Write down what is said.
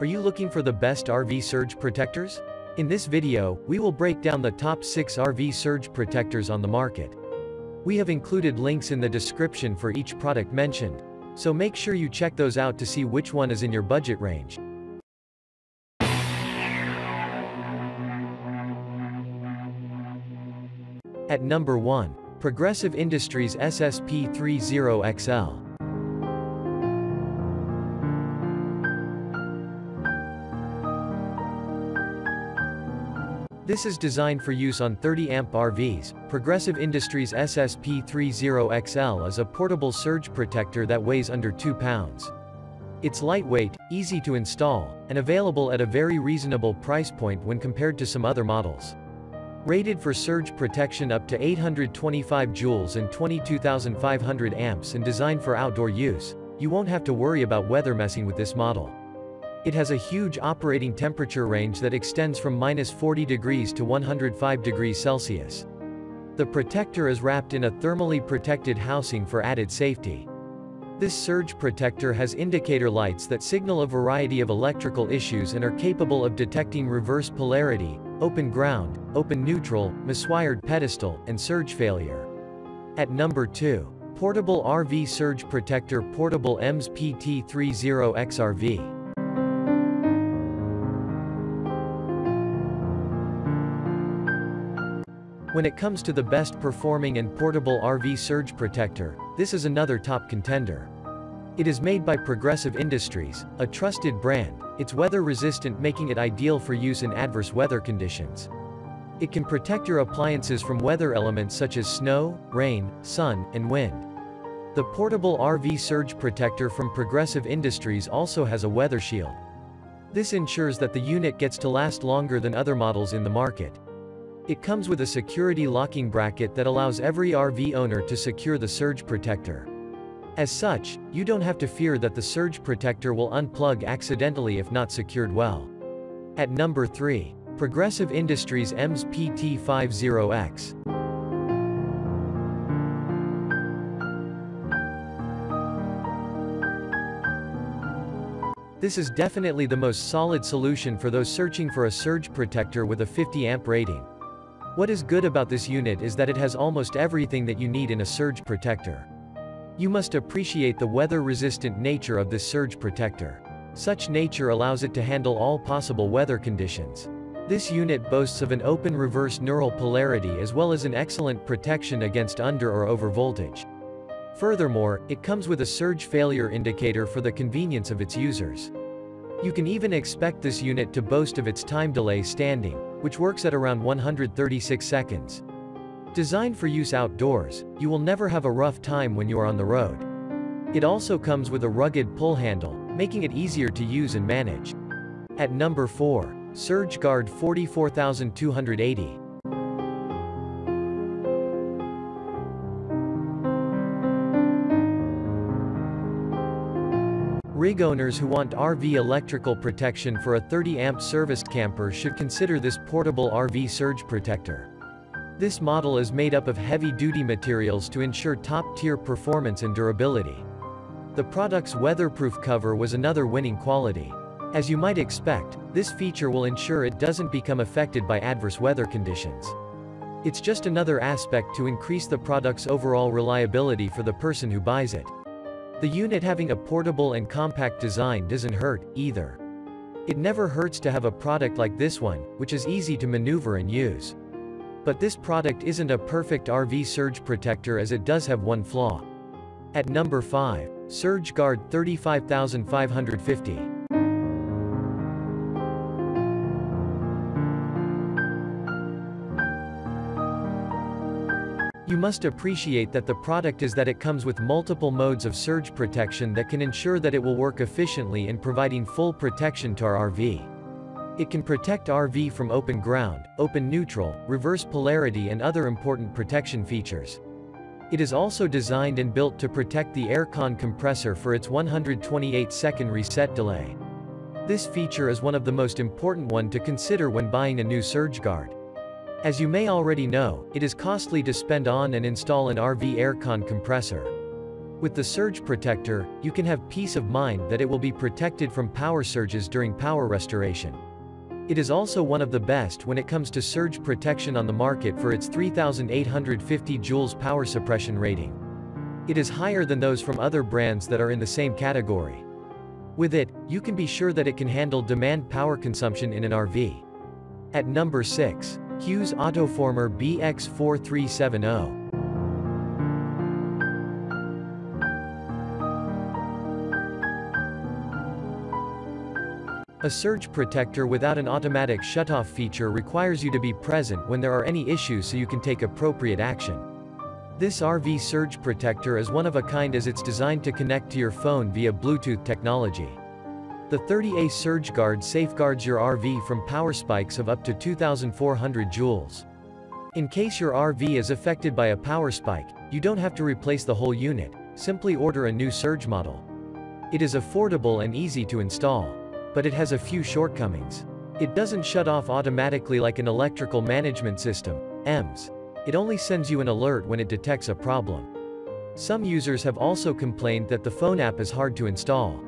Are you looking for the best RV surge protectors? In this video, we will break down the top 6 RV surge protectors on the market. We have included links in the description for each product mentioned, so make sure you check those out to see which one is in your budget range. At number 1. Progressive Industries SSP30XL. This is designed for use on 30 amp RVs. Progressive Industries SSP30XL is a portable surge protector that weighs under 2 pounds. It's lightweight, easy to install, and available at a very reasonable price point when compared to some other models. Rated for surge protection up to 825 joules and 22,500 amps and designed for outdoor use, you won't have to worry about weather messing with this model. It has a huge operating temperature range that extends from minus 40 degrees to 105 degrees Celsius. The protector is wrapped in a thermally protected housing for added safety. This surge protector has indicator lights that signal a variety of electrical issues and are capable of detecting reverse polarity, open ground, open neutral, miswired pedestal, and surge failure. At number 2. Portable RV Surge Protector Portable EMS PT30XRV. When it comes to the best performing and portable RV surge protector, this is another top contender. It is made by Progressive Industries, a trusted brand, it's weather resistant making it ideal for use in adverse weather conditions. It can protect your appliances from weather elements such as snow, rain, sun, and wind. The portable RV surge protector from Progressive Industries also has a weather shield. This ensures that the unit gets to last longer than other models in the market. It comes with a security locking bracket that allows every RV owner to secure the surge protector. As such, you don't have to fear that the surge protector will unplug accidentally if not secured well. At number 3. Progressive Industries EMS PT50X. This is definitely the most solid solution for those searching for a surge protector with a 50 amp rating. What is good about this unit is that it has almost everything that you need in a surge protector. You must appreciate the weather-resistant nature of this surge protector. Such nature allows it to handle all possible weather conditions. This unit boasts of an open reverse neural polarity as well as an excellent protection against under or over voltage. Furthermore, it comes with a surge failure indicator for the convenience of its users. You can even expect this unit to boast of its time delay standing, which works at around 136 seconds. Designed for use outdoors, you will never have a rough time when you are on the road. It also comes with a rugged pull handle, making it easier to use and manage. At number 4. Surge Guard 44280. Rig owners who want RV electrical protection for a 30 amp serviced camper should consider this portable RV surge protector. This model is made up of heavy-duty materials to ensure top-tier performance and durability. The product's weatherproof cover was another winning quality. As you might expect, this feature will ensure it doesn't become affected by adverse weather conditions. It's just another aspect to increase the product's overall reliability for the person who buys it. The unit having a portable and compact design doesn't hurt, either. It never hurts to have a product like this one, which is easy to maneuver and use. But this product isn't a perfect RV surge protector as it does have one flaw. At number 5. Surge Guard 35550. You must appreciate that the product is that it comes with multiple modes of surge protection that can ensure that it will work efficiently in providing full protection to our RV. It can protect RV from open ground, open neutral, reverse polarity and other important protection features. It is also designed and built to protect the aircon compressor for its 128 second reset delay. This feature is one of the most important one to consider when buying a new surge guard. As you may already know, it is costly to spend on and install an RV aircon compressor. With the surge protector, you can have peace of mind that it will be protected from power surges during power restoration. It is also one of the best when it comes to surge protection on the market for its 3850 joules power suppression rating. It is higher than those from other brands that are in the same category. With it, you can be sure that it can handle demand power consumption in an RV. At number 6. Hughes Autoformer BX4370. A surge protector without an automatic shutoff feature requires you to be present when there are any issues so you can take appropriate action. This RV surge protector is one of a kind as it's designed to connect to your phone via Bluetooth technology. The 30A Surge Guard safeguards your RV from power spikes of up to 2400 joules. In case your RV is affected by a power spike, you don't have to replace the whole unit, simply order a new surge model. It is affordable and easy to install but it has a few shortcomings. It doesn't shut off automatically like an electrical management system, EMS. It only sends you an alert when it detects a problem. Some users have also complained that the phone app is hard to install.